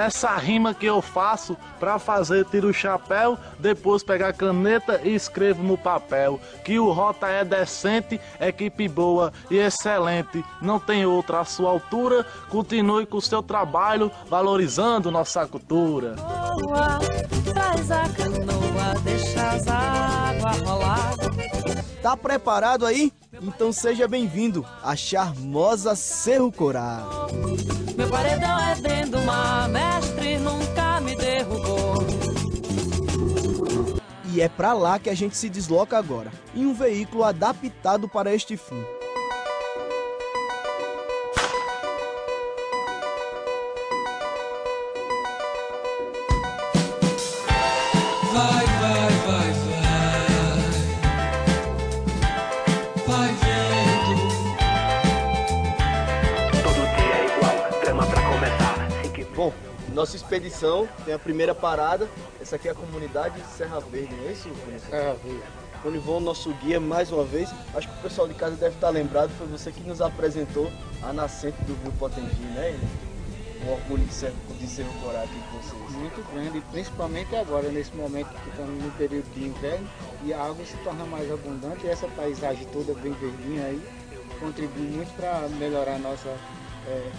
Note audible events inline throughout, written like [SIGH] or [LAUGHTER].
nessa rima que eu faço pra fazer tiro o chapéu, depois pegar caneta e escrevo no papel que o Rota é decente, equipe boa e excelente, não tem outra à sua altura. Continue com o seu trabalho, valorizando nossa cultura. Boa, traz a canoa, deixa as águas rolar. Tá preparado aí? Então seja bem-vindo à charmosa Cerro Corá. Meu paredão é dentro do mar, mestre nunca me derrubou. E é pra lá que a gente se desloca agora, em um veículo adaptado para este fim. Bom, nossa expedição tem a primeira parada. Essa aqui é a comunidade Serra Verde, não é isso? É, vi. Onivon, nosso guia, mais uma vez. Acho que o pessoal de casa deve estar lembrado. Foi você que nos apresentou a nascente do Rio Potengi, né? Um orgulho de ser, de ser o Corá aqui com vocês. muito grande, principalmente agora, nesse momento que estamos no período de inverno e a água se torna mais abundante e essa paisagem toda bem verdinha aí contribui muito para melhorar a nossa é,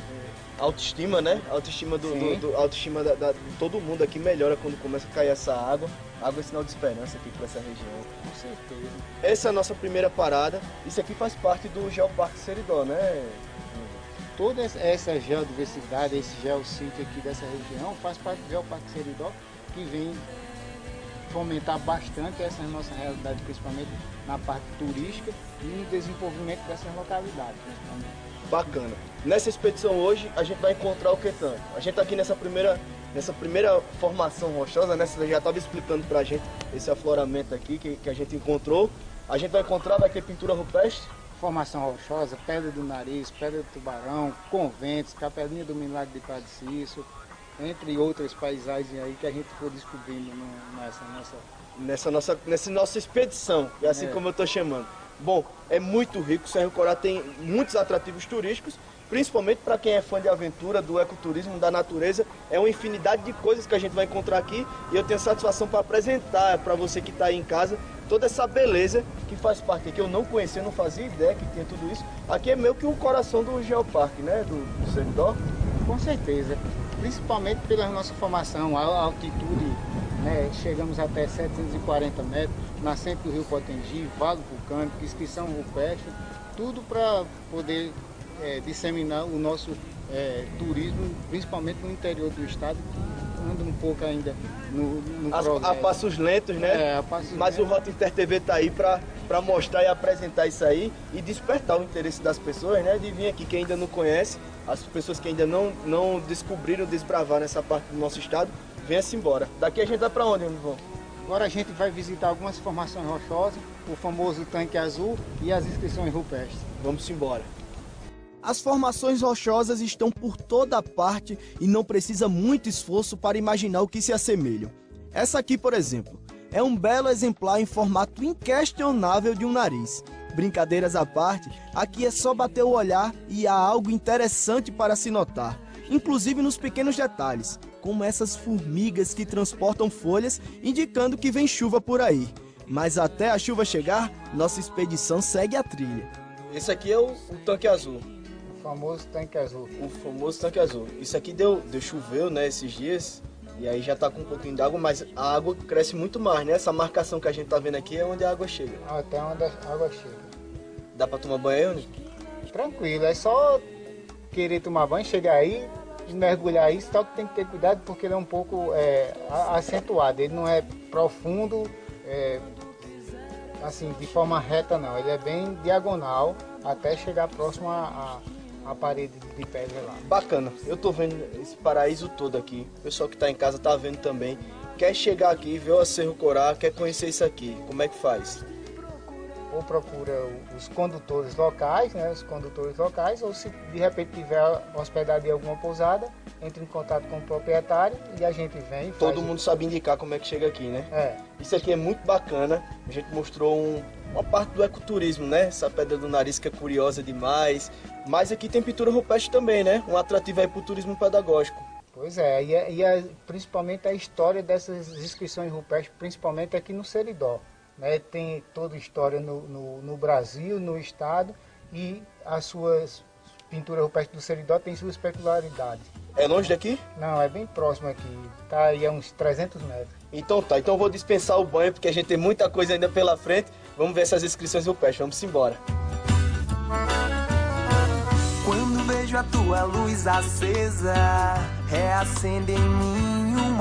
Autoestima, né? Autoestima do, do, do- autoestima da, da- de todo mundo aqui melhora quando começa a cair essa água. Água é sinal de esperança aqui para essa região. com certeza. Essa é a nossa primeira parada. Isso aqui faz parte do Geoparque Seridó, né? Toda essa- essa geodiversidade, esse geossítio aqui dessa região faz parte do Geoparque Seridó, que vem fomentar bastante essa nossa realidade, principalmente na parte turística e no desenvolvimento dessas localidades. principalmente. Bacana. Nessa expedição hoje a gente vai encontrar o que tanto? A gente tá aqui nessa primeira, nessa primeira formação rochosa, né? Você já estava explicando pra gente esse afloramento aqui que, que a gente encontrou. A gente vai encontrar, vai ter pintura rupestre. Formação rochosa, Pedra do Nariz, Pedra do Tubarão, Conventos, Capelinha do Milagre de Padre Cício, entre outras paisagens aí que a gente for descobrindo no- nessa nossa nessa nossa, nessa nossa expedição, é assim É. como eu estou chamando. Bom, é muito rico, o Serra Corá tem muitos atrativos turísticos, principalmente para quem é fã de aventura, do ecoturismo, da natureza. É uma infinidade de coisas que a gente vai encontrar aqui e eu tenho satisfação para apresentar para você que está aí em casa toda essa beleza que faz parte aqui. Eu não conhecia, não fazia ideia que tinha tudo isso. Aqui é meio que o coração do Geoparque, né? Do, do Seridó. Com certeza, principalmente pela nossa formação, a altitude, né, chegamos até 740 metros, nascente do rio Potengi, vale vulcânico, inscrição rupestre, tudo para poder eh, disseminar o nosso eh, turismo, principalmente no interior do estado, que anda um pouco ainda no, no As- a passos lentos, né? É, passos Mas o lentos. Rota Inter TV tá aí pra mostrar e apresentar isso aí e despertar o interesse das pessoas, né? De vir aqui, quem ainda não conhece, as pessoas que ainda não, não descobriram desbravar nessa parte do nosso estado, venha-se embora. Daqui a gente vai pra onde, Vão? Agora a gente vai visitar algumas formações rochosas, o famoso tanque azul e as inscrições rupestres. Vamos embora. As formações rochosas estão por toda parte e não precisa muito esforço para imaginar o que se assemelham. Essa aqui, por exemplo, é um belo exemplar em formato inquestionável de um nariz. Brincadeiras à parte, aqui é só bater o olhar e há algo interessante para se notar, inclusive nos pequenos detalhes, como essas formigas que transportam folhas, indicando que vem chuva por aí. Mas até a chuva chegar, nossa expedição segue a trilha. Esse aqui é o, o tanque azul. O famoso tanque azul. O famoso tanque azul. Isso aqui deu, deu choveu, né, esses dias. E aí já tá com um pouquinho d'água, mas a água cresce muito mais, né? Essa marcação que a gente tá vendo aqui é onde a água chega. Até onde a água chega. Dá pra tomar banho, né? Tranquilo, é só querer tomar banho, chegar aí e mergulhar aí, só que tem que ter cuidado porque ele é um pouco é, acentuado, ele não é profundo, é, assim, de forma reta não, ele é bem diagonal até chegar próximo à, parede de pedra lá. Bacana. Eu tô vendo esse paraíso todo aqui. O pessoal que tá em casa tá vendo também. Quer chegar aqui, ver o Acerro Corá, quer conhecer isso aqui. Como é que faz? Ou procura o- os condutores locais, né, os condutores locais, ou se de repente tiver hospedado em alguma pousada, entre em contato com o proprietário e a gente vem faz Todo o- mundo sabe indicar como é que chega aqui, né? É, Isso aqui é muito bacana. A gente mostrou um- uma parte do ecoturismo, né? Essa pedra do nariz que é curiosa demais. Mas aqui tem pintura rupestre também, né? Um atrativo aí pro turismo pedagógico. Pois é, e, é- e é principalmente a história dessas inscrições rupestres, principalmente aqui no Seridó. Né? Tem toda a história no, no, no Brasil, no estado, e as suas pinturas rupestres do Seridó têm suas peculiaridades. É longe daqui? Não, é bem próximo aqui, tá aí a uns 300 metros. Então tá, então eu vou dispensar o banho porque a gente tem muita coisa ainda pela frente. Vamos ver essas inscrições rupestres, vamos embora. Quando vejo a tua luz acesa, reacende em mim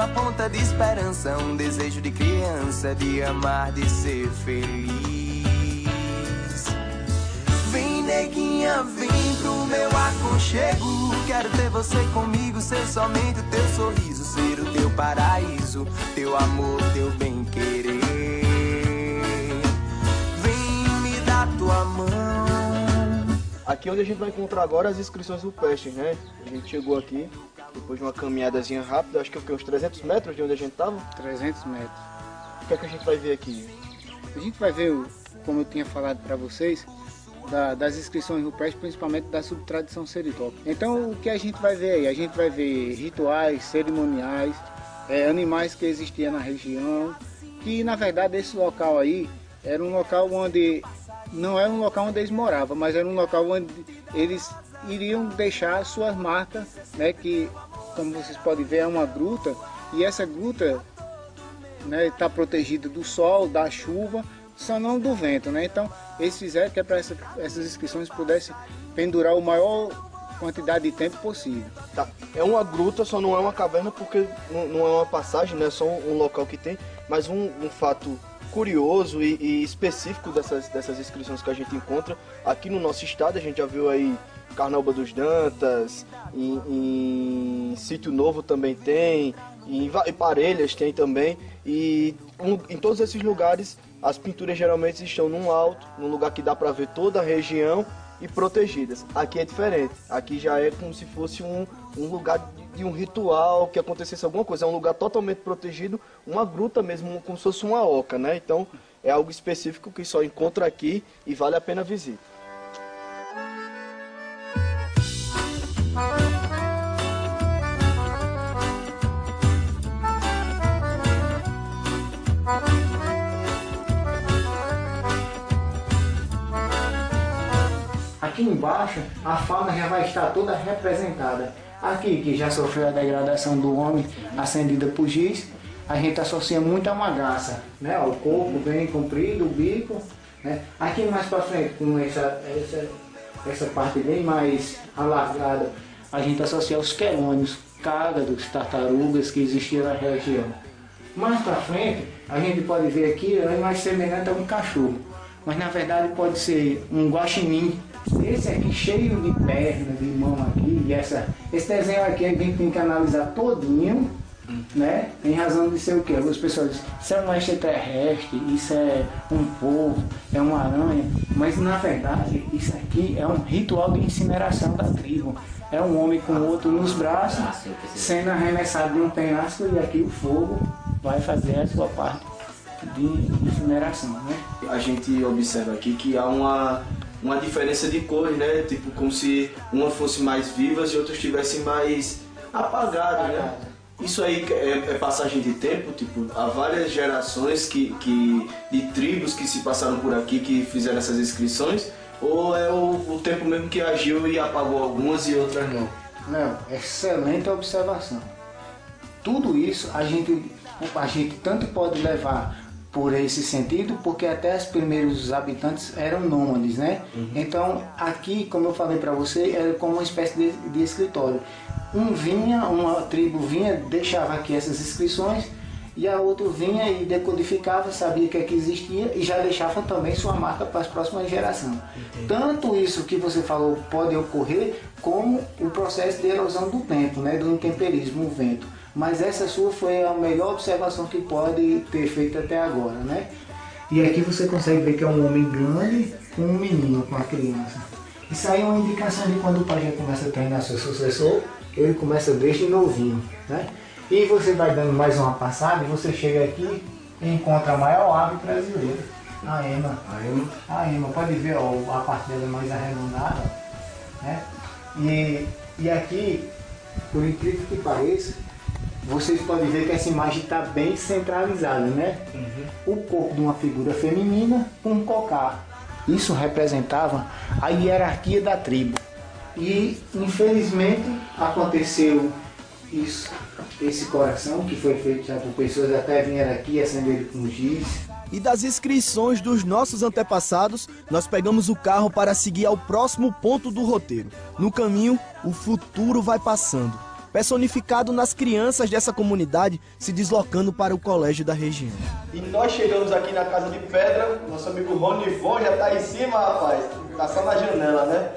uma ponta de esperança, um desejo de criança de amar, de ser feliz. Vem, neguinha, vem pro meu aconchego. Quero ter você comigo, ser somente o teu sorriso, ser o teu paraíso, teu amor, teu bem querer. Vem me dar tua mão. Aqui é onde a gente vai encontrar agora as inscrições rupestres, né? A gente chegou aqui, depois de uma caminhadazinha rápida, acho que foi uns 300 metros de onde a gente tava. 300 metros. O que é que a gente vai ver aqui? A gente vai ver, como eu tinha falado para vocês, da- das inscrições rupestres, principalmente da subtradição seridó. Então, o que a gente vai ver aí? A gente vai ver rituais, cerimoniais, é, animais que existiam na região, que na verdade esse local aí era um local onde não era um local onde eles moravam, mas era um local onde eles iriam deixar suas marcas, né, que como vocês podem ver é uma gruta, e essa gruta né, está protegido do sol, da chuva, só não do vento, né? Então eles fizeram que é para essa, essas inscrições pudessem pendurar o maior quantidade de tempo possível. Tá, é uma gruta, só não é uma caverna porque não, não é uma passagem, né? Só um, um local que tem. Mas um, um fato curioso e, e específico dessas, dessas inscrições que a gente encontra aqui no nosso estado, a gente já viu aí Carnaúba dos Dantas, em, em Sítio Novo também tem, em, em Parelhas tem também, e um- em todos esses lugares as pinturas geralmente estão num alto, num lugar que dá para ver toda a região e protegidas. Aqui é diferente, aqui já é como se fosse um, um lugar de, um ritual, que acontecesse alguma coisa, é um lugar totalmente protegido, uma gruta mesmo, como se fosse uma oca, né? Então é algo específico que só encontra aqui e vale a pena a visita. Aqui embaixo a fauna já vai estar toda representada. Aqui que já sofreu a degradação do homem acendida por giz, a gente associa muito a uma garça, né? O corpo bem comprido, o bico, né? Aqui mais para frente com essa, essa, essa parte bem mais alargada, a gente associa os quelônios, cágados, tartarugas que existiam na região. Mais para frente, a gente pode ver aqui animais semelhantes a um cachorro, mas na verdade pode ser um guaxinim. Esse aqui cheio de perna, de mão aqui, e essa, esse desenho aqui a gente tem que analisar todinho, né? Em razão de ser o quê? As pessoas dizem, isso é um extraterrestre, isso é um povo, é uma aranha, mas na verdade isso aqui é um ritual de incineração da tribo. É um homem com outro nos braços, sendo arremessado de um penhasco e aqui o fogo vai fazer a sua parte de incineração, né? A gente observa aqui que há uma, uma diferença de cores, né? Tipo, como se uma fosse mais vivas e outras estivessem mais apagadas, né? Isso aí é, é passagem de tempo, tipo, há várias gerações que, que, de tribos que se passaram por aqui que fizeram essas inscrições, ou é o, o tempo mesmo que agiu e apagou algumas e outras não? Não, excelente observação. Tudo isso a gente, a gente tanto pode levar por esse sentido, porque até os primeiros habitantes eram nômades, né? Então, aqui, como eu falei para você, era como uma espécie de, de escritório. Um vinha, uma tribo vinha, deixava aqui essas inscrições, e a outra vinha e decodificava, sabia que aqui existia e já deixava também sua marca para as próximas gerações. Tanto isso que você falou pode ocorrer, como o processo de erosão do tempo, né, do intemperismo, o vento. Mas essa sua foi a melhor observação que pode ter feito até agora, né? E aqui você consegue ver que é um homem grande com um menino, com a criança. Isso aí é uma indicação de quando o pai já começa a treinar seu sucessor, ele começa desde novinho, né? E você vai dando mais uma passada e você chega aqui e encontra a maior ave brasileira, a ema. A ema. A ema, pode ver ó, a parte dela mais arredondada, né? E, e aqui Por incrível que pareça, vocês podem ver que essa imagem está bem centralizada, né? O corpo de uma figura feminina com um cocar. Isso representava a hierarquia da tribo. E infelizmente aconteceu isso, esse coração que foi feito já por pessoas até vieram aqui acender ele com giz. E das inscrições dos nossos antepassados, nós pegamos o carro para seguir ao próximo ponto do roteiro. No caminho, o futuro vai passando, personificado nas crianças dessa comunidade se deslocando para o colégio da região. E nós chegamos aqui na Casa de Pedra, nosso amigo Rony Von já tá em cima, rapaz. Tá só na janela, né?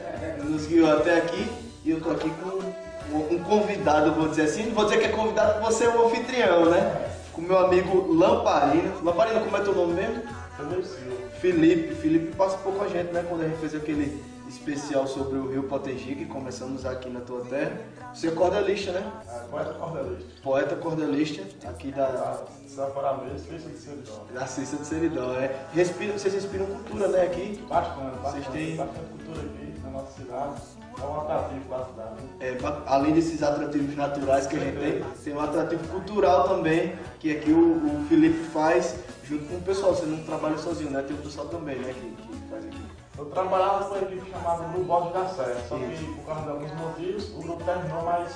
Nos guiou até aqui e eu tô aqui com um- um convidado, vou dizer assim. Não vou dizer que é convidado porque você é o anfitrião, né? Com meu amigo Lamparina. Lamparina, como é teu nome mesmo? Felipe. Felipe participou com a gente, né? Quando a gente fez aquele especial sobre o Rio Potengi, que começamos aqui na tua terra. Você é cordelista, né? Poeta cordelista. Poeta cordelista aqui da, Saparamês, fecha de Seridó. da Cissa de Seridó. É. Respira, vocês respiram cultura, né? Aqui. Bastante, Vocês têm- bastante cultura aqui na nossa cidade. É um atrativo para a cidade. É, além desses atrativos naturais que a gente tem, tem um atrativo cultural também, que aqui o, o Felipe faz junto com o pessoal. Você não trabalha sozinho, né? Tem o pessoal também, né? Que. Eu trabalhava com uma equipe chamada Grupo Bode da Serra, só que por causa de alguns motivos o grupo terminou, mas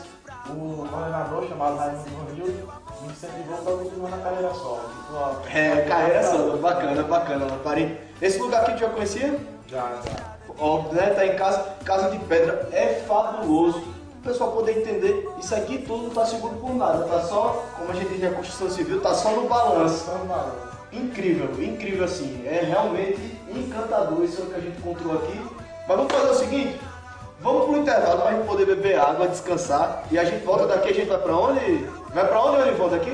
o coordenador chamado Raimundo Ronildo me incentivou para continuar na carreira solo. Tipo, É, carreira solo, bacana, bacana, Lamparina. Esse lugar aqui tu já conhecia? Já, já. Óbvio, né? Tá em casa, Casa de Pedra é fabuloso. O pessoal poder entender, isso aqui tudo não tá seguro por nada, tá só, como a gente diz na construção civil, tá só no balanço. Só no balanço. Incrível, incrível assim. É realmente encantador isso que a gente encontrou aqui. Mas vamos fazer o seguinte: vamos pro intervalo pra gente poder beber água, descansar. E a gente volta daqui, a gente vai pra onde? Vai pra onde, Olivão, daqui?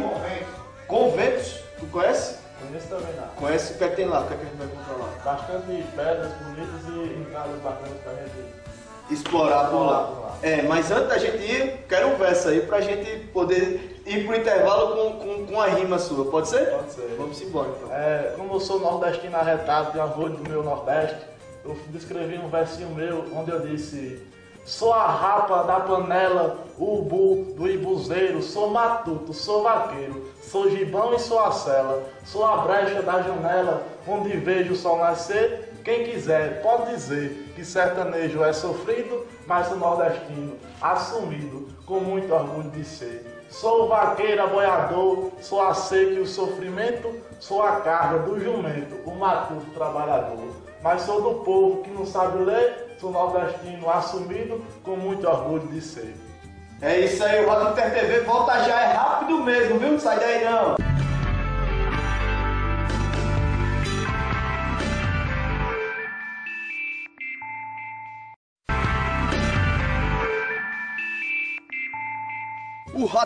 Conventos. Tu conhece? Conheço também lá. Conhece o que é que tem lá? O que é que a gente vai encontrar lá? Bastante pedras bonitas e entradas bacanas pra gente Explorar por lá. É, mas antes da gente ir, quero um verso aí pra gente poder ir pro intervalo com, com, com a rima sua. Pode ser? Pode ser. Vamos embora então. É, como eu sou nordestino arretado, tenho avô do meu Nordeste, eu descrevi um versinho meu onde eu disse Sou a rapa da panela, o ubu do ibuzeiro, sou matuto, sou vaqueiro, sou gibão e sou a cela, sou a brecha da janela, onde vejo o sol nascer. Quem quiser pode dizer que sertanejo é sofrido, mas sou nordestino, assumido, com muito orgulho de ser. Sou o vaqueiro aboiador, sou a seca e o sofrimento, sou a carga do jumento, o matuto trabalhador. Mas sou do povo que não sabe ler, sou nordestino assumido, com muito orgulho de ser. É isso aí, o Roda TV volta já, é rápido mesmo, viu? Sai daí não.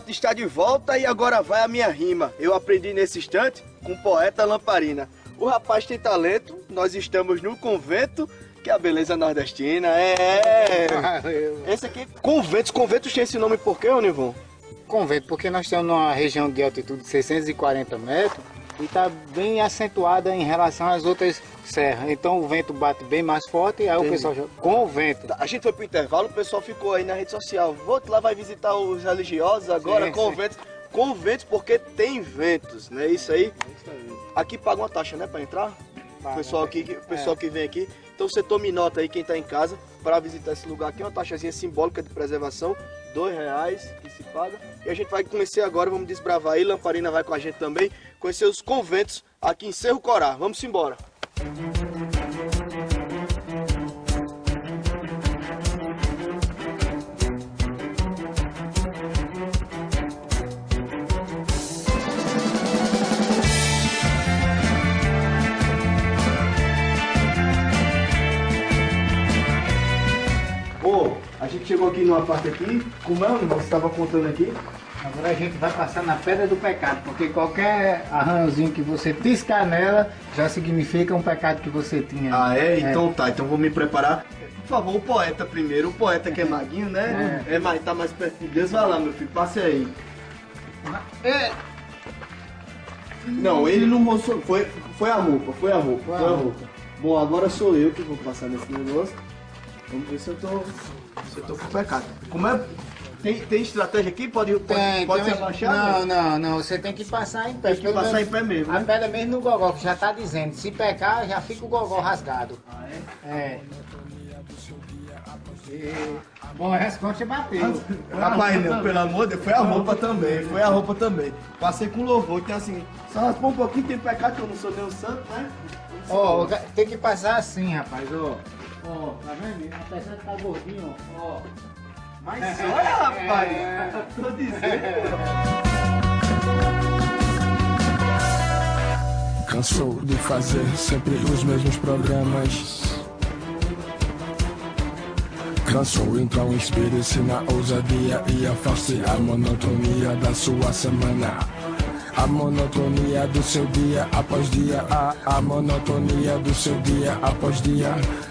Está de volta e agora vai a minha rima. Eu aprendi nesse instante com o poeta Lamparina. O rapaz tem talento, nós estamos no convento, que é a beleza nordestina. É. Esse aqui, conventos. Conventos tem esse nome por quê, Onivon? Convento, porque nós estamos numa região de altitude de 640 metros e está bem acentuada em relação às outras serras. Então o vento bate bem mais forte e aí Entendi. o pessoal joga com o vento. A gente foi pro intervalo, o pessoal ficou aí na rede social. Vou lá vai visitar os religiosos agora, Sim, conventos. Conventos porque tem ventos, né? Isso aí. Aqui paga uma taxa, né, para entrar? O Paga, pessoal né? aqui, o pessoal que vem aqui. Então você tome nota aí, quem tá em casa, para visitar esse lugar aqui, uma taxazinha simbólica de preservação, dois reais que se paga. E a gente vai conhecer agora, vamos desbravar aí, Lamparina vai com a gente também, conhecer os conventos aqui em Cerro Corá. Vamos embora. Ô, a gente chegou aqui numa parte aqui, como é você estava contando aqui? Agora a gente vai passar na pedra do pecado, porque qualquer arranjozinho que você tiscar nela já significa um pecado que você tinha. Ah, é? Então tá, então vou me preparar. Por favor, o poeta primeiro, o poeta que é maguinho, né? É, mais, tá mais perto de Deus, vai lá, meu filho, passe aí. É. Não, ele não mostrou, foi, foi a roupa, foi a roupa, foi a roupa. Bom, agora sou eu que vou passar nesse negócio. Vamos ver se eu tô, se eu tô com pecado. Como é? Tem, tem estratégia aqui? Pode, pode, Tem, pode tem ser abaixado? Não, não, não. Você tem que passar em pé. Tem que passar menos em pé mesmo, A né? pedra mesmo no gogó, que já tá dizendo. Se pecar, já fica o gogó rasgado. é? E- Bom, a resposta bateu. Rapaz, não, pelo amor de Deus, foi a roupa também, foi a roupa também. Passei com louvor, então assim, só raspou um pouquinho, tem pecado que eu não sou nem um santo, né? Ó, tem que passar assim, rapaz, ó. Ó, tá vendo? Apesar de estar gordinho, ó. Mas olha, rapaz, tô dizendo. Cansou de fazer sempre os mesmos programas. Cansou, então inspire-se na ousadia e afaste a monotonia da sua semana. A monotonia do seu dia após dia, a, a monotonia do seu dia após dia,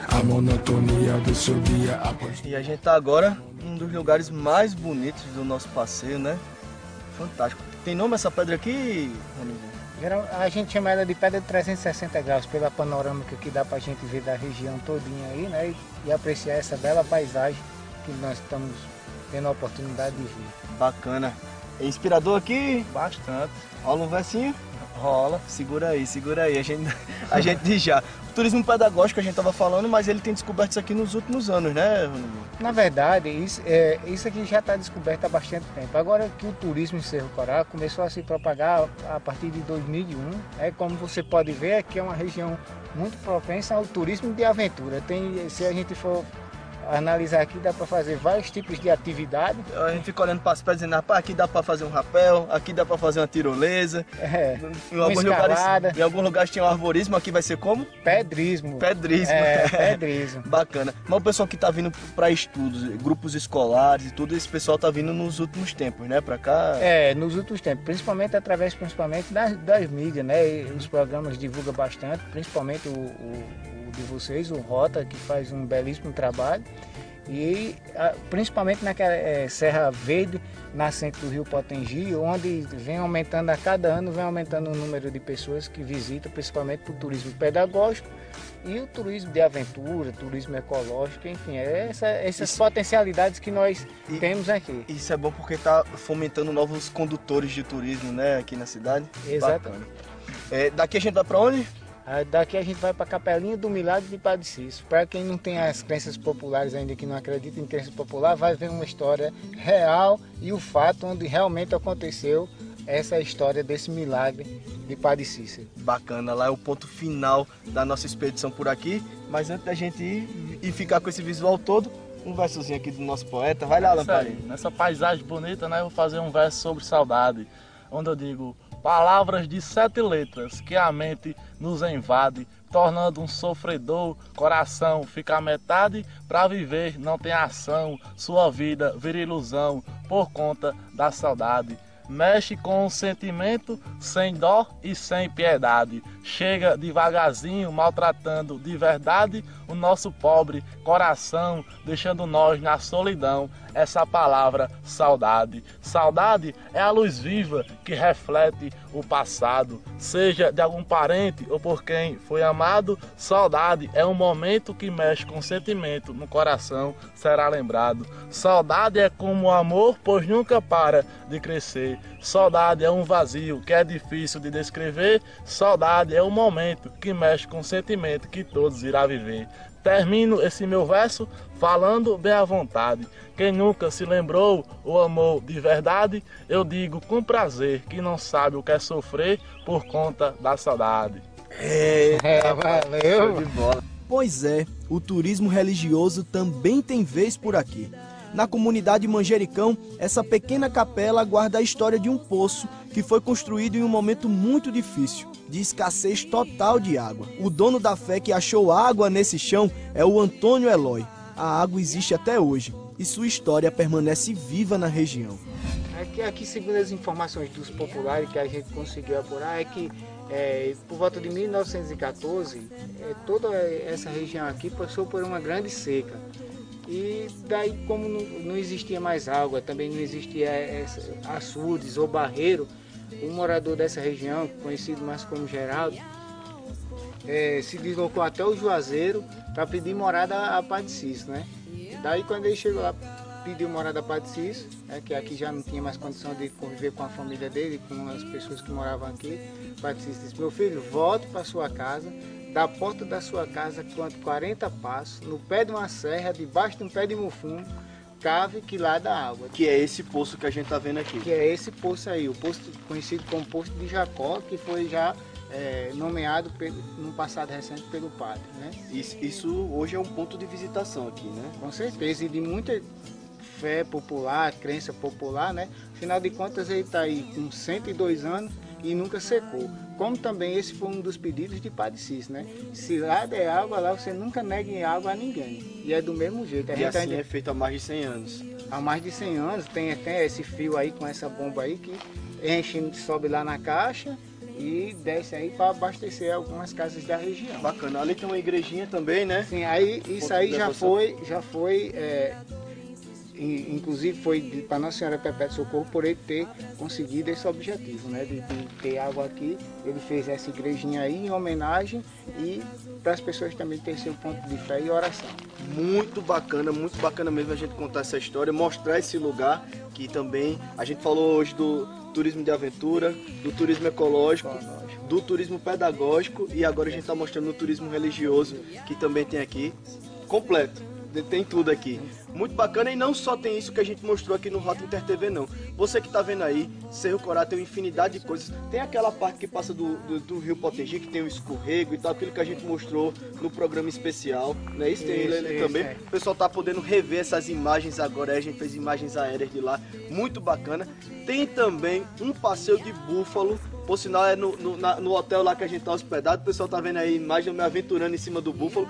a monotonia do seu dia após dia. E a gente tá agora em um dos lugares mais bonitos do nosso passeio, né? Fantástico. Tem nome essa pedra aqui? Geral- A gente chama ela de pedra de 360 graus, pela panorâmica que dá pra gente ver da região todinha aí, né? E, e apreciar essa bela paisagem que nós estamos tendo a oportunidade de ver. Bacana. É inspirador aqui? Bastante. Rola um versinho? Rola. Segura aí, segura aí. A gente, [LAUGHS] a gente já. O turismo pedagógico a gente tava falando, mas ele tem descoberto isso aqui nos últimos anos, né? Na verdade, isso, é, isso aqui já está descoberto há bastante tempo. Agora que o turismo em Cerro Corá começou a se propagar a partir de 2001, é como você pode ver, aqui é uma região muito propensa ao turismo de aventura. Tem, se a gente for analisar aqui, dá para fazer vários tipos de atividade. A gente fica olhando para as pedras e dizendo, rapaz, aqui dá para fazer um rapel, aqui dá para fazer uma tirolesa. É, Em alguns, lugares, em alguns lugares tinha um arvorismo, aqui vai ser como? pedrismo. Pedrismo. É, [LAUGHS] pedrismo. Bacana. Mas o pessoal que tá vindo para estudos, grupos escolares e tudo, esse pessoal tá vindo nos últimos tempos, né? Pra cá. É, nos últimos tempos, principalmente através principalmente das, das mídias, né? E os programas divulgam bastante, principalmente o- o de vocês, o Rota, que faz um belíssimo trabalho. E principalmente naquela eh, Serra Verde, nascente do Rio Potengi, onde vem aumentando a cada ano, vem aumentando o número de pessoas que visitam, principalmente para o turismo pedagógico e o turismo de aventura, turismo ecológico, enfim, é essa- essas Isso- potencialidades que nós E- temos aqui. Isso é bom porque tá fomentando novos condutores de turismo, né? Aqui na cidade. Exato. É, daqui a gente vai para onde? Daqui a gente vai para a Capelinha do Milagre de Padre Cício. Para quem não tem as crenças populares ainda, que não acredita em crença popular, vai ver uma história real e o fato onde realmente aconteceu essa história desse milagre de Padre Cícero. Bacana, lá é o ponto final da nossa expedição por aqui. Mas antes da gente ir e ficar com esse visual todo, um versozinho aqui do nosso poeta. Vai lá, Lamparina. Nessa paisagem bonita, né? Eu vou fazer um verso sobre saudade, onde eu digo palavras de sete letras que a mente nos invade, tornando um sofredor, coração fica a metade para viver não tem ação, sua vida vira ilusão por conta da saudade. Mexe com o sentimento sem dó e sem piedade. Chega devagarzinho, maltratando de verdade o nosso pobre coração, deixando nós na solidão. Essa palavra saudade. Saudade é a luz viva que reflete o passado, seja de algum parente ou por quem foi amado. Saudade é um momento que mexe com o sentimento no coração, será lembrado. Saudade é como o amor, pois nunca para de crescer. Saudade é um vazio que é difícil de descrever. Saudade é um momento que mexe com o sentimento que todos irá viver. Termino esse meu verso falando bem à vontade. Quem nunca se lembrou ou amou de verdade, eu digo com prazer que não sabe o que é sofrer por conta da saudade. É, valeu. de bola. Pois é, o turismo religioso também tem vez por aqui. Na comunidade Manjericão, essa pequena capela guarda a história de um poço que foi construído em um momento muito difícil, de escassez total de água. O dono da fé que achou água nesse chão é o Antônio Eloy. A água existe até hoje e sua história permanece viva na região. Aqui, aqui, segundo as informações dos populares que a gente conseguiu apurar, é que é, por volta de 1914, é, toda essa região aqui passou por uma grande seca. E daí, como não, não existia mais água, também não existia essa, açudes ou barreiro, um morador dessa região, conhecido mais como Geraldo, é, se deslocou até o Juazeiro para pedir morada a Padre Cício, né? Daí quando ele chegou lá pediu morada para Cis, né, que aqui já não tinha mais condição de conviver com a família dele, com as pessoas que moravam aqui. Padre Cis disse, meu filho, volte para sua casa, da porta da sua casa, quanto 40 passos, no pé de uma serra, debaixo de um pé de mufumo, cave que lá dá água. Que é esse poço que a gente tá vendo aqui. Que é esse poço aí, o poço conhecido como Poço de Jacó, que foi já é, nomeado pelo, no passado recente pelo padre, né? Isso, isso hoje é um ponto de visitação aqui, né? Com certeza, e de muita fé popular, crença popular, né? Afinal de contas, ele está aí com 102 anos e nunca secou. Como também esse foi um dos pedidos de Padre Cis, né? Se lá der água, lá você nunca negue água a ninguém. E é do mesmo jeito. A E assim ainda- é feito há mais de 100 anos. há mais de 100 anos, tem até esse fio aí com essa bomba aí que enche, sobe lá na caixa e desce aí para abastecer algumas casas da região. Bacana. Ali tem uma igrejinha também, né? Sim, aí isso aí já foi, já foi, é, inclusive foi para Nossa Senhora Perpétua Socorro por ele ter conseguido esse objetivo, né, de, de ter água aqui. Ele fez essa igrejinha aí em homenagem e para as pessoas também terem seu ponto de fé e oração. Muito bacana, muito bacana mesmo a gente contar essa história, mostrar esse lugar que também a gente falou hoje do turismo de aventura, do turismo ecológico, do turismo pedagógico e agora a gente está mostrando o turismo religioso que também tem aqui, completo. Tem tudo aqui. Muito bacana e não só tem isso que a gente mostrou aqui no Rota Inter TV não. Você que está vendo aí, Cerro Corá tem uma infinidade de coisas. Tem aquela parte que passa do, do, do Rio Potengi, que tem o escorrego e tal, aquilo que a gente mostrou no programa especial. Né? Isso tem Isso, isso, também. é. O pessoal tá podendo rever essas imagens agora. A gente fez imagens aéreas de lá, muito bacana. Tem também um passeio de búfalo. Por sinal, é no, no, na- no hotel lá que a gente tá hospedado. O pessoal tá vendo aí a imagem eu me aventurando em cima do búfalo.